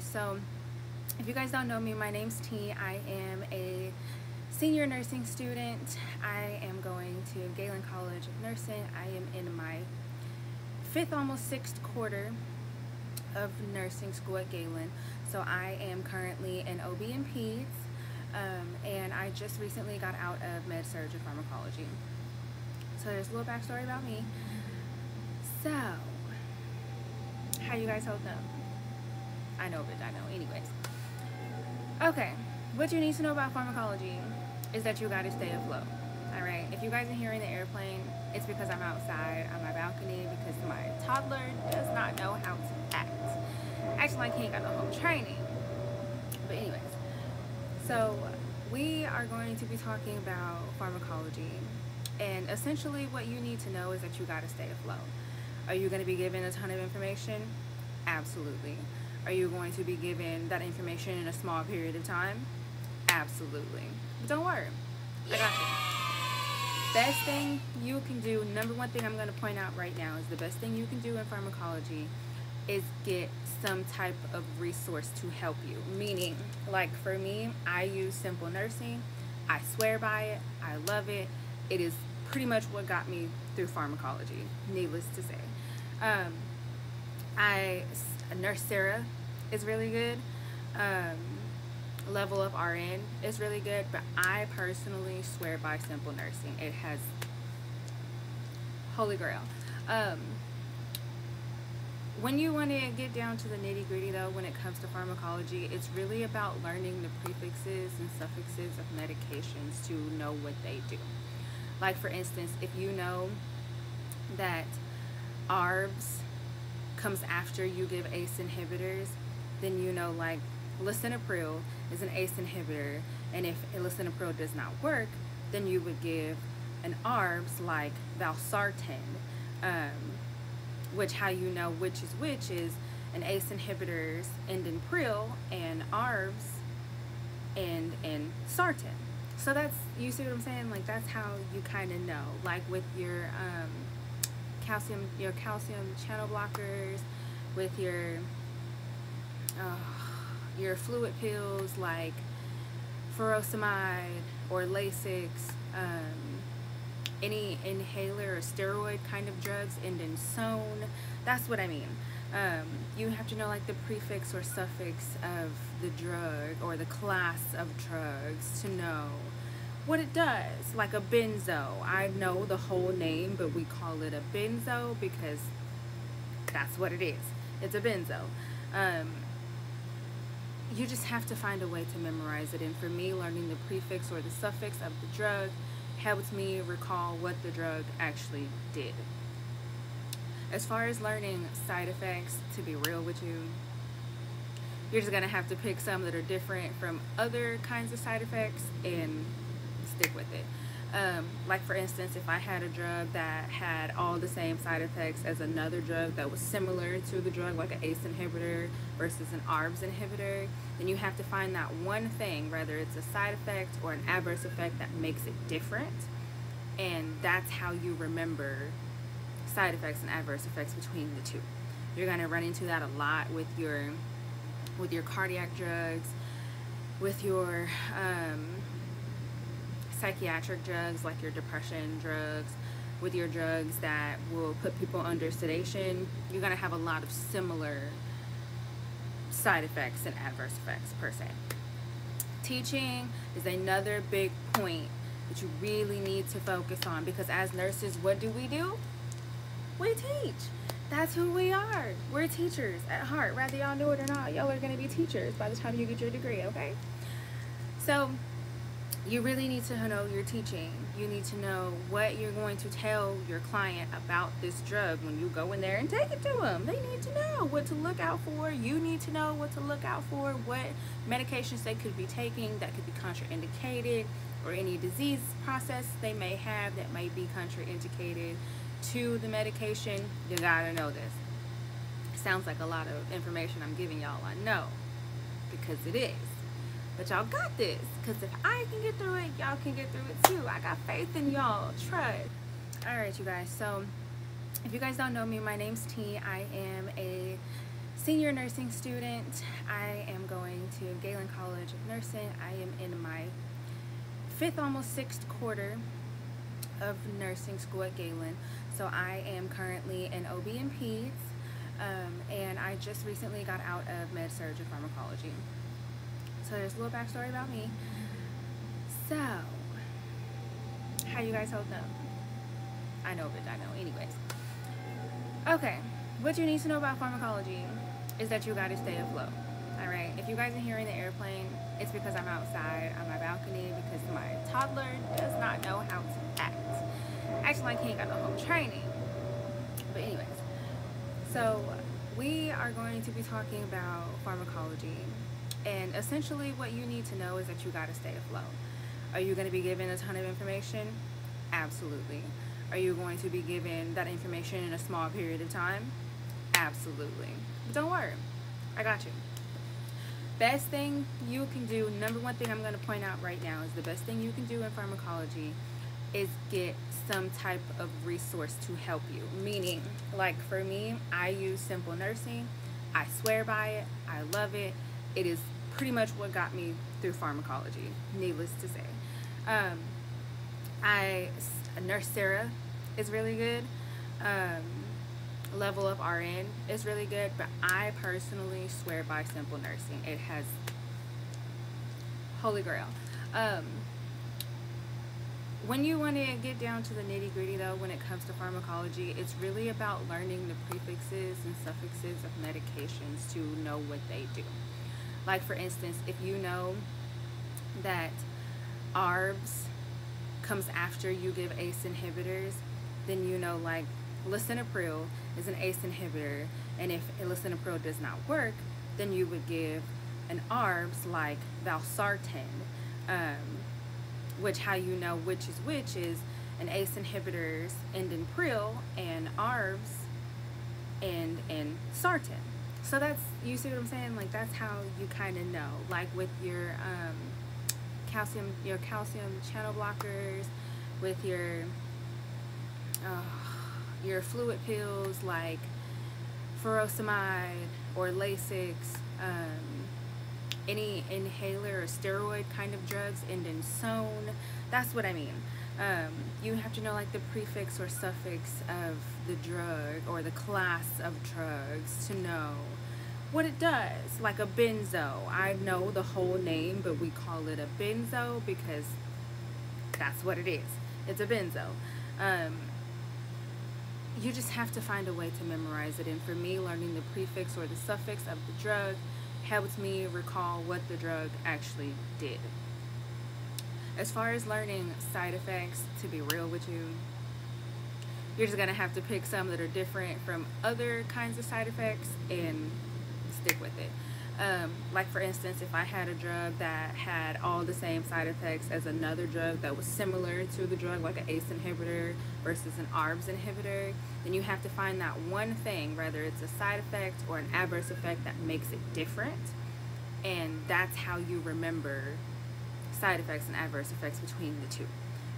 So if you guys don't know me, my name's T. I am a senior nursing student. I am going to Galen College of Nursing. I am in my fifth, almost sixth quarter of nursing school at Galen. So I am currently in OB and Peds, um, and I just recently got out of med surg and pharmacology. So there's a little backstory about me. So, how you guys holding up? I know, bitch, I know. Anyways. Okay, what you need to know about pharmacology is that you gotta stay afloat. Alright, if you guys are hearing the airplane, it's because I'm outside on my balcony because my toddler does not know how to act. Acting like he ain't got no home training. But anyways, so we are going to be talking about pharmacology and essentially what you need to know is that you got to stay afloat. Are you to be given a ton of information? Absolutely. Are you going to be given that information in a small period of time? Absolutely. But don't worry. I got you. Best thing you can do, number one thing I'm going to point out right now is the best thing you can do in pharmacology is get some type of resource to help you. Meaning, like for me, I use Simple Nursing. I swear by it. I love it. It is pretty much what got me through pharmacology, needless to say. Um, I Nurse Sarah is really good. Um, Level Up RN is really good, but I personally swear by Simple Nursing. It has holy grail. Um, when you want to get down to the nitty gritty though, when it comes to pharmacology, it's really about learning the prefixes and suffixes of medications to know what they do. Like for instance, if you know that ARBs comes after you give ACE inhibitors, then you know like lisinopril is an ACE inhibitor, and if lisinopril does not work, then you would give an ARBs like valsartan, um, which how you know which is which is an ACE inhibitors end in pril and ARBs end in sartan. So that's, you see what I'm saying? Like that's how you kind of know. Like with your um, calcium, your calcium channel blockers, with your, your fluid pills like furosemide or Lasix, um, any inhaler or steroid kind of drugs in sone. That's what I mean. Um, you have to know like the prefix or suffix of the drug or the class of drugs to know what it does like a benzo I know the whole name but we call it a benzo because that's what it is it's a benzo um, you just have to find a way to memorize it and for me learning the prefix or the suffix of the drug helped me recall what the drug actually did as far as learning side effects to be real with you you're just gonna have to pick some that are different from other kinds of side effects and stick with it. Um, like for instance, if I had a drug that had all the same side effects as another drug that was similar to the drug, like an ACE inhibitor versus an ARBs inhibitor, then you have to find that one thing, whether it's a side effect or an adverse effect that makes it different. And that's how you remember side effects and adverse effects between the two. You're gonna run into that a lot with your with your cardiac drugs, with your um, psychiatric drugs like your depression drugs, with your drugs that will put people under sedation, you're going to have a lot of similar side effects and adverse effects per se. Teaching is another big point that you really need to focus on because as nurses, what do we do? We teach. That's who we are. We're teachers at heart. Whether y'all know it or not, y'all are going to be teachers by the time you get your degree, okay? So you really need to know your teaching. You need to know what you're going to tell your client about this drug when you go in there and take it to them. They need to know what to look out for. You need to know what to look out for, what medications they could be taking that could be contraindicated or any disease process they may have that may be contraindicated to the medication. You gotta know this. Sounds like a lot of information I'm giving y'all. I know because it is But y'all got this. Because if I can get through it, y'all can get through it too. I got faith in y'all. Trust. Alright, you guys. So, if you guys don't know me, my name's T. I am a senior nursing student. I am going to Galen College of Nursing. I am in my fifth, almost sixth quarter of nursing school at Galen. So I am currently an OB and Peds, um, and I just recently got out of med surg and pharmacology. So there's a little backstory about me. So, how you guys hold up? I know, but I know. Anyways, okay. What you need to know about pharmacology is that you gotta stay afloat. Alright, if you guys are hearing the airplane, it's because I'm outside on my balcony because my toddler does not know how to act. Actually, like he ain't got no home training. But anyways, so we are going to be talking about pharmacology. And essentially what you need to know is that you gotta stay afloat. Are you gonna be given a ton of information? Absolutely. Are you going to be given that information in a small period of time? Absolutely. But don't worry, I got you. Best thing you can do, number one thing I'm to point out right now is the best thing you can do in pharmacology is get some type of resource to help you. Meaning, like for me, I use Simple Nursing. I swear by it. I love it. It is pretty much what got me through pharmacology, needless to say. Um, I Nurse Sarah is really good. Um, Level Up RN is really good, but I personally swear by Simple Nursing. It has holy grail. Um, when you want to get down to the nitty gritty though, when it comes to pharmacology, it's really about learning the prefixes and suffixes of medications to know what they do. Like for instance, if you know that ARBs comes after you give ACE inhibitors, then you know like lisinopril is an ACE inhibitor, and if lisinopril does not work, then you would give an ARBs like valsartan, um, which how you know which is which is an ACE inhibitors end in pril and ARBs end in sartan. So that's, you see what I'm saying? Like that's how you kind of know. Like with your um, calcium, your calcium channel blockers, with your, uh, your fluid pills like furosemide or Lasix, um, any inhaler or steroid kind of drugs end in SON. That's what I mean. Um, you have to know like the prefix or suffix of the drug or the class of drugs to know what it does. Like a benzo. I know the whole name, but we call it a benzo because that's what it is. It's a benzo. Um, you just have to find a way to memorize it. And for me, learning the prefix or the suffix of the drug helps me recall what the drug actually did. As far as learning side effects, to be real with you, you're just gonna have to pick some that are different from other kinds of side effects and stick with it. Um, like for instance, if I had a drug that had all the same side effects as another drug that was similar to the drug, like an ACE inhibitor versus an ARBs inhibitor, then you have to find that one thing, whether it's a side effect or an adverse effect that makes it different. And that's how you remember side effects and adverse effects between the two.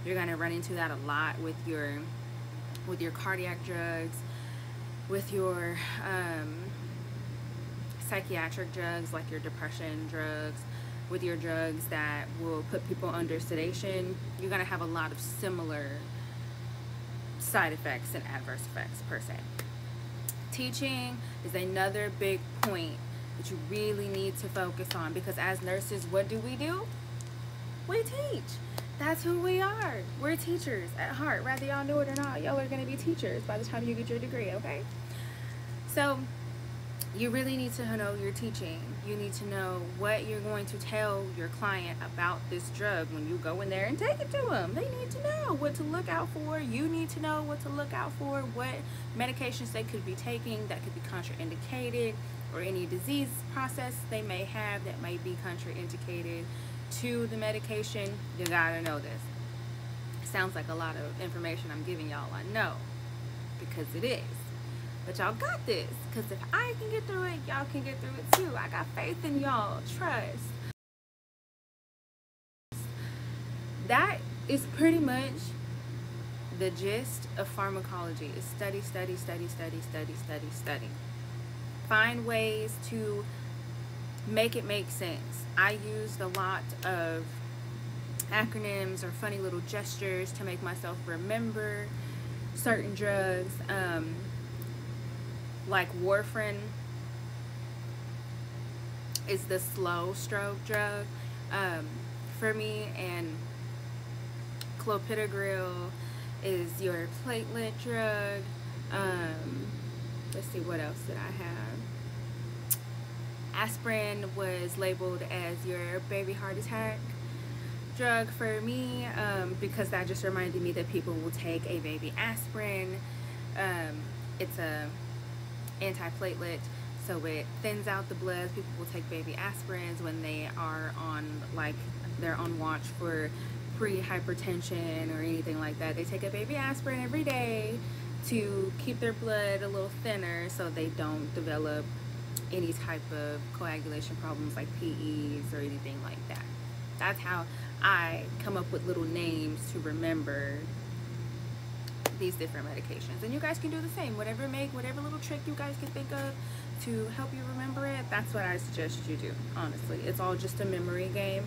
You're gonna run into that a lot with your with your cardiac drugs, with your um, psychiatric drugs like your depression drugs, with your drugs that will put people under sedation, you're going to have a lot of similar side effects and adverse effects per se. Teaching is another big point that you really need to focus on because as nurses, what do we do? We teach. That's who we are. We're teachers at heart. Whether y'all know it or not, y'all are going to be teachers by the time you get your degree, okay? So you really need to know your teaching. You need to know what you're going to tell your client about this drug when you go in there and take it to them. They need to know what to look out for. You need to know what to look out for, what medications they could be taking that could be contraindicated, or any disease process they may have that may be contraindicated to the medication. You gotta know this. sounds like a lot of information I'm giving y'all. I know, because it is. But y'all got this. Because if I can get through it, y'all can get through it too. I got faith in y'all. Trust. that is pretty much the gist of pharmacology is study, study, study, study, study, study, study. Find ways to make it make sense. I used a lot of acronyms or funny little gestures to make myself remember certain drugs, um, like warfarin is the slow stroke drug um, for me, and clopidogrel is your platelet drug. Um, let's see, what else did I have? Aspirin was labeled as your baby heart attack drug for me um, because that just reminded me that people will take a baby aspirin. Um, it's a antiplatelet so it thins out the blood. People will take baby aspirins when they are on like they're on watch for pre-hypertension or anything like that. They take a baby aspirin every day to keep their blood a little thinner so they don't develop any type of coagulation problems like PEs or anything like that. That's how I come up with little names to remember these different medications. And you guys can do the same. Whatever make, whatever little trick you guys can think of to help you remember it, that's what I suggest you do, honestly. It's all just a memory game.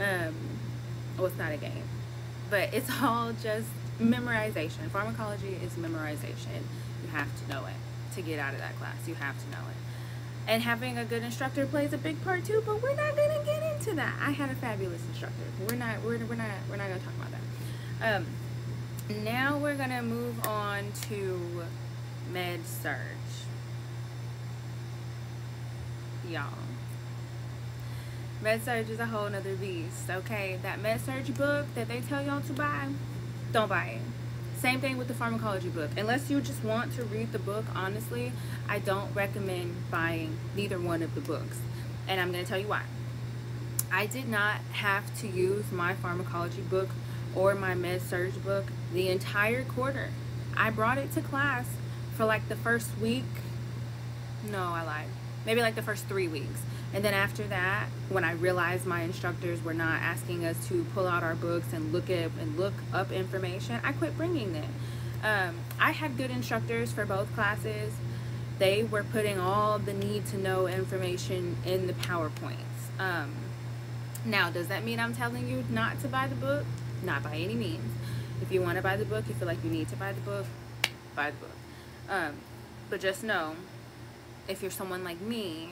Um, well, it's not a game, but it's all just memorization. Pharmacology is memorization. You have to know it to get out of that class. You have to know it. And having a good instructor plays a big part too, but we're not gonna get into that. I had a fabulous instructor. We're not we're, we're not we're not gonna talk about that. Um, now we're gonna move on to med surg. Y'all. Med surg is a whole nother beast, okay? That med surg book that they tell y'all to buy, don't buy it. Same thing with the pharmacology book. Unless you just want to read the book, honestly, I don't recommend buying neither one of the books. And I'm going to tell you why. I did not have to use my pharmacology book or my med surg book the entire quarter. I brought it to class for like the first week. No, I lied. Maybe like the first three weeks. And then after that, when I realized my instructors were not asking us to pull out our books and look at and look up information, I quit bringing them. Um, I had good instructors for both classes. They were putting all the need to know information in the PowerPoints. Um, now, does that mean I'm telling you not to buy the book? Not by any means. If you want to buy the book, you feel like you need to buy the book, buy the book. Um, but just know, if you're someone like me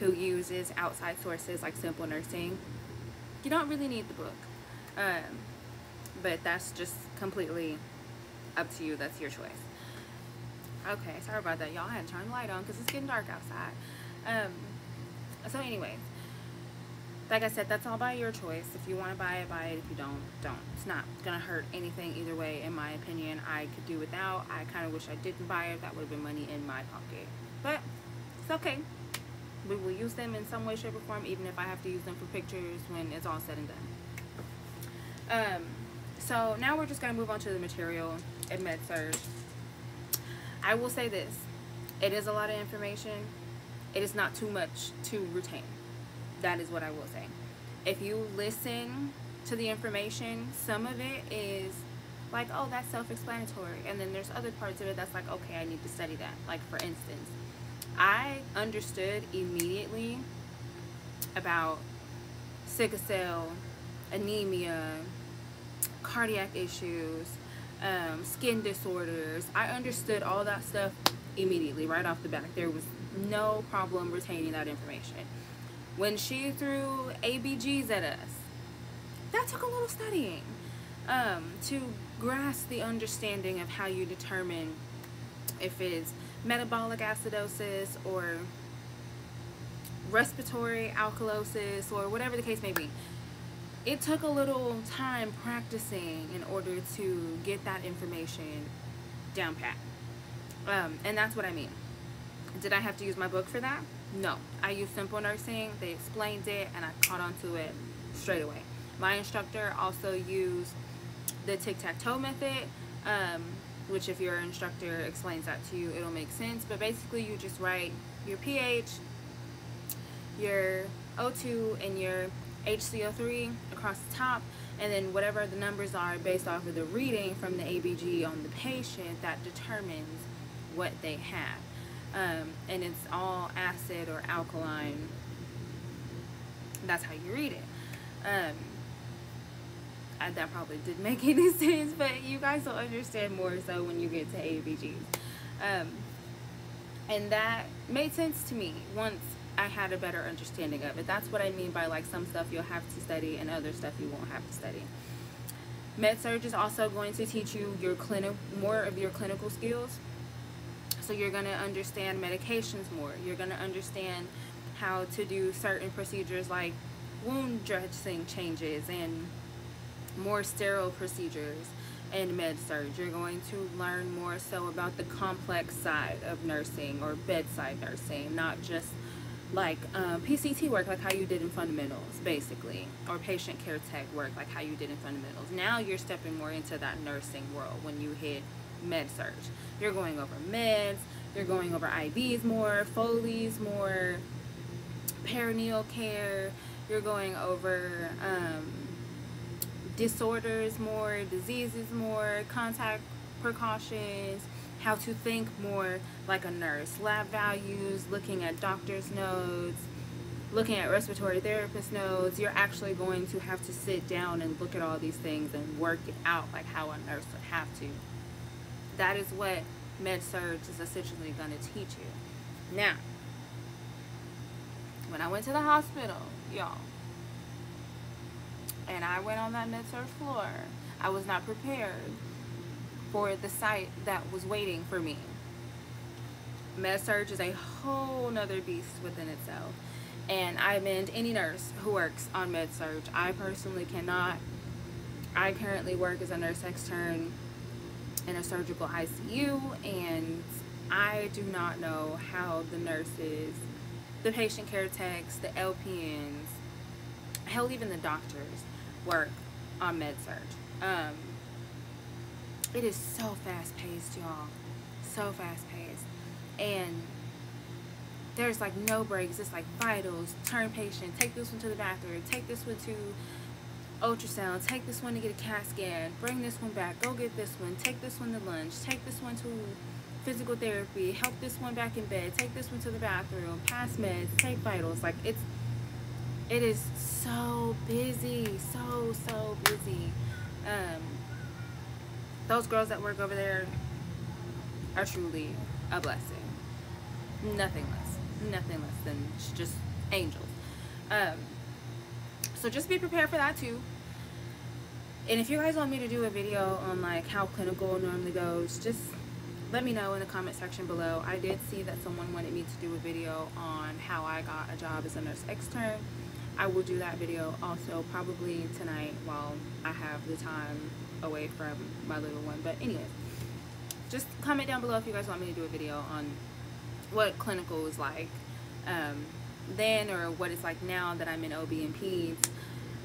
who uses outside sources like Simple Nursing, you don't really need the book. Um, but that's just completely up to you. That's your choice. Okay, sorry about that. Y'all had to turn the light on because it's getting dark outside. Um, so anyways, like I said, that's all by your choice. If you want to buy it, buy it. If you don't, don't. It's not going to hurt anything either way, in my opinion. I could do without. I kind of wish I didn't buy it. That would have been money in my pocket. But it's okay we will use them in some way, shape, or form, even if I have to use them for pictures when it's all said and done. Um, so now we're just going to move on to the material at MedSurg. I will say this. It is a lot of information. It is not too much to retain. That is what I will say. If you listen to the information, some of it is like, oh, that's self-explanatory. And then there's other parts of it that's like, okay, I need to study that. Like, for instance, I understood immediately about sickle cell, anemia, cardiac issues, um, skin disorders. I understood all that stuff immediately, right off the bat. There was no problem retaining that information. When she threw ABGs at us, that took a little studying um, to grasp the understanding of how you determine if it's metabolic acidosis or respiratory alkalosis or whatever the case may be. It took a little time practicing in order to get that information down pat. Um, and that's what I mean. Did I have to use my book for that? No. I used Simple Nursing. They explained it and I caught on to it straight away. My instructor also used the tic-tac-toe method. Um, which if your instructor explains that to you, it'll make sense. But basically you just write your pH, your O2, and your HCO3 across the top, and then whatever the numbers are based off of the reading from the ABG on the patient that determines what they have. Um, and it's all acid or alkaline. That's how you read it. Um, I, that probably didn't make any sense, but you guys will understand more so when you get to ABGs. Um, and that made sense to me once I had a better understanding of it. That's what I mean by like some stuff you'll have to study and other stuff you won't have to study. MedSurg is also going to teach you your clinic more of your clinical skills. So you're going to understand medications more. You're going to understand how to do certain procedures like wound dressing changes and more sterile procedures and med surg. You're going to learn more so about the complex side of nursing or bedside nursing, not just like um, PCT work, like how you did in fundamentals, basically, or patient care tech work, like how you did in fundamentals. Now you're stepping more into that nursing world when you hit med surg. You're going over meds, you're going over IVs more, Foley's more, perineal care, you're going over um, disorders more, diseases more, contact precautions, how to think more like a nurse, lab values, looking at doctor's notes, looking at respiratory therapist notes. You're actually going to have to sit down and look at all these things and work it out like how a nurse would have to. That is what med surg is essentially going to teach you. Now, when I went to the hospital, y'all, and I went on that med surg floor, I was not prepared for the sight that was waiting for me. Med surg is a whole nother beast within itself. And I commend any nurse who works on med surg. I personally cannot. I currently work as a nurse extern in a surgical ICU and I do not know how the nurses, the patient care techs, the LPNs, hell even the doctors work on med-surg. Um, it is so fast paced, y'all. So fast paced. And there's like no breaks. It's like vitals, turn patient, take this one to the bathroom, take this one to ultrasound, take this one to get a CAT scan, bring this one back, go get this one, take this one to lunch, take this one to physical therapy, help this one back in bed, take this one to the bathroom, pass meds, take vitals. Like it's, it is so busy, so, so busy. Um, those girls that work over there are truly a blessing. Nothing less. Nothing less than just angels. Um, so just be prepared for that too. And if you guys want me to do a video on like how clinical normally goes, just let me know in the comment section below. I did see that someone wanted me to do a video on how I got a job as a nurse extern. I will do that video also probably tonight while I have the time away from my little one. But anyway just comment down below if you guys want me to do a video on what clinical is like um, then or what it's like now that I'm in OB and peds.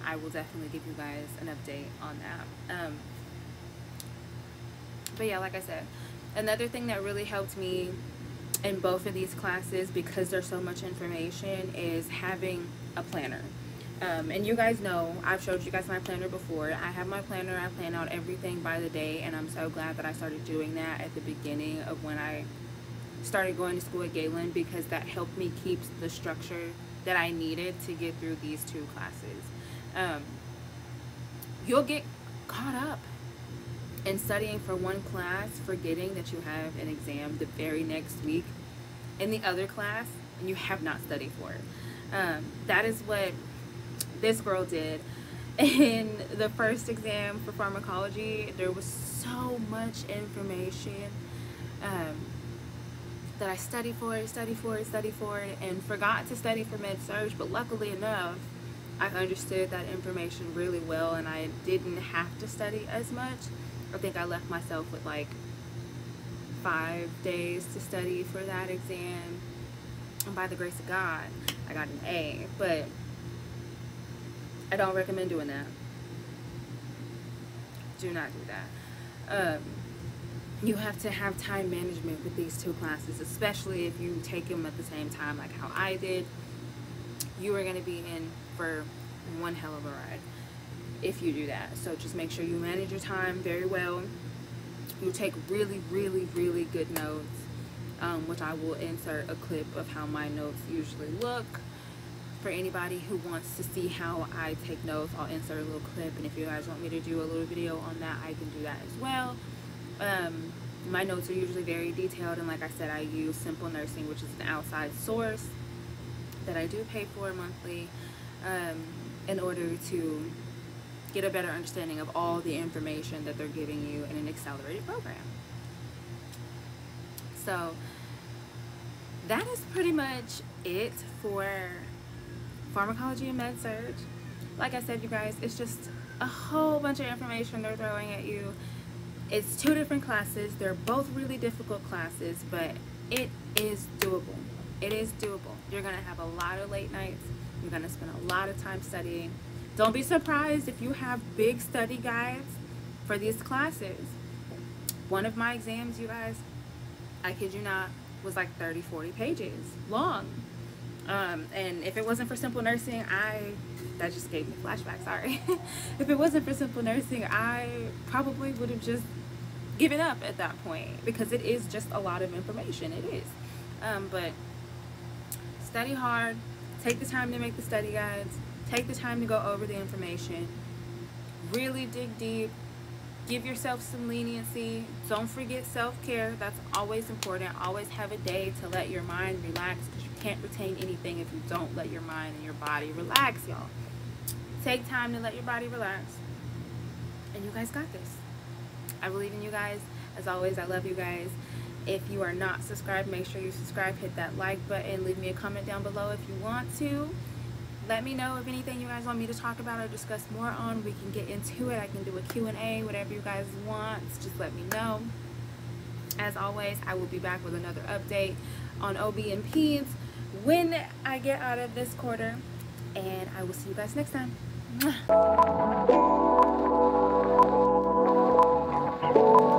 I will definitely give you guys an update on that. Um, but yeah, like I said, another thing that really helped me in both of these classes because there's so much information is having a planner. Um, and you guys know, I've showed you guys my planner before. I have my planner, I plan out everything by the day, and I'm so glad that I started doing that at the beginning of when I started going to school at Galen because that helped me keep the structure that I needed to get through these two classes. Um, you'll get caught up in studying for one class, forgetting that you have an exam the very next week in the other class, and you have not studied for it. Um, that is what this girl did. In the first exam for pharmacology, there was so much information um, that I studied for it, studied for it, studied for it, and forgot to study for med surg. But luckily enough, I understood that information really well, and I didn't have to study as much. I think I left myself with like five days to study for that exam. And by the grace of God, I got an A. But I don't recommend doing that. Do not do that. Um, you have to have time management with these two classes, especially if you take them at the same time, like how I did. You are going to be in for one hell of a ride if you do that. So just make sure you manage your time very well. You take really, really, really good notes, um, which I will insert a clip of how my notes usually look. For anybody who wants to see how I take notes, I'll insert a little clip. And if you guys want me to do a little video on that, I can do that as well. Um, my notes are usually very detailed. And like I said, I use Simple Nursing, which is an outside source that I do pay for monthly um, in order to get a better understanding of all the information that they're giving you in an accelerated program. So that is pretty much it for pharmacology and med surg. Like I said, you guys, it's just a whole bunch of information they're throwing at you. It's two different classes. They're both really difficult classes, but it is doable. It is doable. You're going to have a lot of late nights. You're going to spend a lot of time studying. Don't be surprised if you have big study guides for these classes. One of my exams, you guys, I kid you not, was like 30, 40 pages long. Um, and if it wasn't for simple nursing, I, that just gave me flashbacks, sorry. if it wasn't for simple nursing, I probably would have just given up at that point because it is just a lot of information, it is. Um, but study hard, take the time to make the study guides, Take the time to go over the information. Really dig deep. Give yourself some leniency. Don't forget self-care. That's always important. Always have a day to let your mind relax because you can't retain anything if you don't let your mind and your body relax, y'all. Take time to let your body relax. And you guys got this. I believe in you guys. As always, I love you guys. If you are not subscribed, make sure you subscribe, hit that like button, leave me a comment down below if you want to let me know if anything you guys want me to talk about or discuss more on. We can get into it. I can do a Q&A, whatever you guys want. Just let me know. As always, I will be back with another update on OB and PEDS when I get out of this quarter. And I will see you guys next time. Mwah. Thank you.